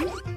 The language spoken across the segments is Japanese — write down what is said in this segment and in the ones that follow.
Holle,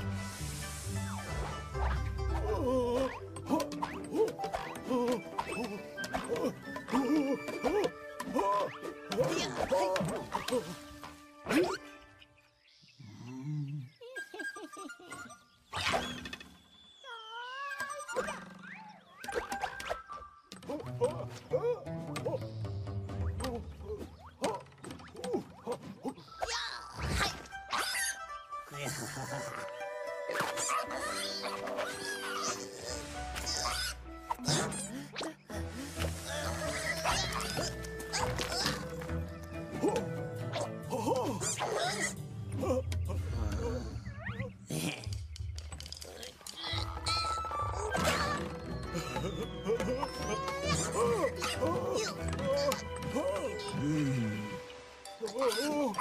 monks. Hey. Yeah.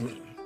Mm-hmm.